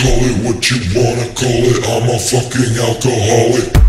Call it what you wanna call it. I'm a fucking alcoholic.